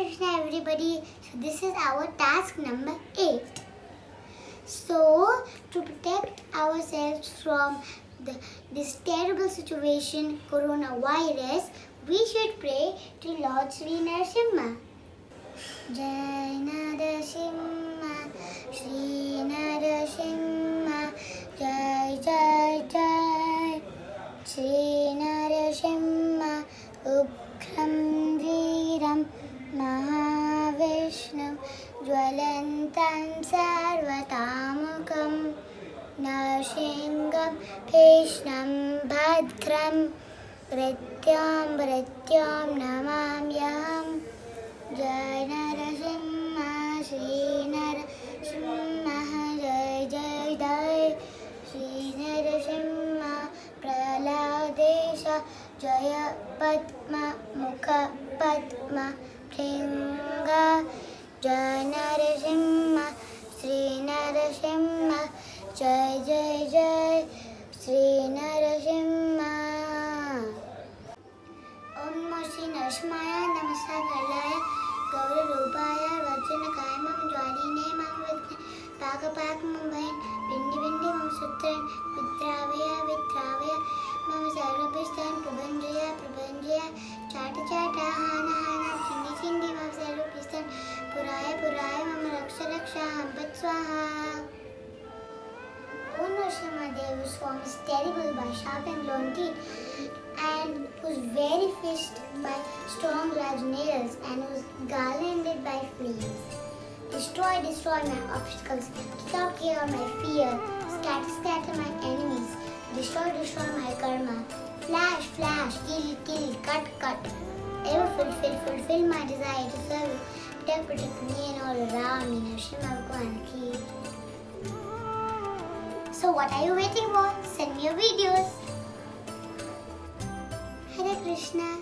Krishna everybody. So this is our task number 8. So to protect ourselves from the, this terrible situation coronavirus, we should pray to Lord Sri Narasimha. Jai कृष्णं ज्वलन्तं सर्वतामुखं नृसिंहं कृष्णं भद्रं वृत्यं भृत्यं नमाम्यहं जय नरसिंह श्रीनर सिंहः जय जय जय श्रीनरसिंह प्रह्लादेश जय पद्म मुख पद्म। Mukha Padma, Pringa, Jai Narasimha, Sri Narasimha, Jai Jai Jai, Sri Narasimha. ओम नमो श्री नरसिंहाय नमस्कार करलाय गौररूपाय वज्रनकाय मम ज्वालीने मम विघ्न पाक पाक मम Vajjana, Swaha. Om Narasimhadev was form terrible by sharp and long teeth and was very fished by strong large nails and was garlanded by fleas. Destroy, destroy my obstacles, Stop, here my fear, scatter, scatter my enemies, destroy, destroy my karma, flash, flash, kill, kill, cut, cut. Ever fulfill, fulfill my desire to serve, protect, protect me so what are you waiting for? Send me your videos. Hare Krishna.